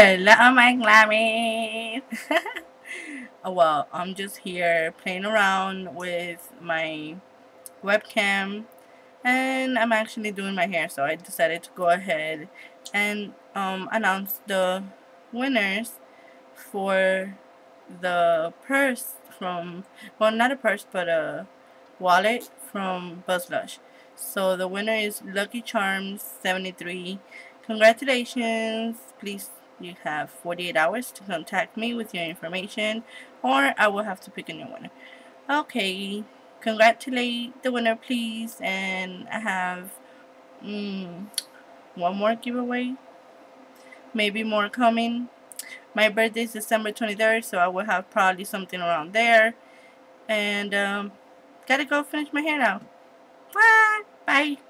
Hello, my glammies. oh, well, I'm just here playing around with my webcam and I'm actually doing my hair so I decided to go ahead and um, announce the winners for the purse from well not a purse but a wallet from BuzzLush so the winner is Lucky Charms 73 congratulations. Please you have 48 hours to contact me with your information or I will have to pick a new winner. Okay, congratulate the winner please and I have mm, one more giveaway. Maybe more coming. My birthday is December 23rd so I will have probably something around there. And um, gotta go finish my hair now. Bye. Bye.